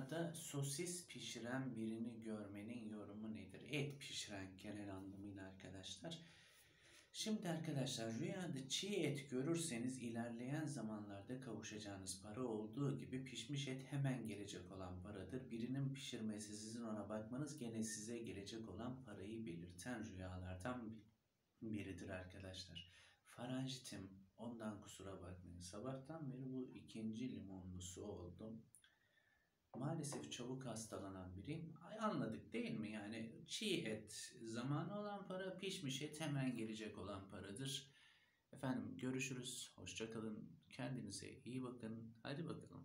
Rüyada sosis pişiren birini görmenin yorumu nedir? Et pişiren genel anlamıyla arkadaşlar. Şimdi arkadaşlar rüyada çiğ et görürseniz ilerleyen zamanlarda kavuşacağınız para olduğu gibi pişmiş et hemen gelecek olan paradır. Birinin pişirmesi sizin ona bakmanız gene size gelecek olan parayı belirten rüyalardan biridir arkadaşlar. Faranjitim ondan kusura bakmayın. Sabahtan beri bu ikinci limonlusu oldum. Maalesef çabuk hastalanan biriyim. Ay, Anladık değil mi? Yani çiğ et zamanı olan para, pişmiş et hemen gelecek olan paradır. Efendim görüşürüz. Hoşça kalın. Kendinize iyi bakın. Hadi bakalım.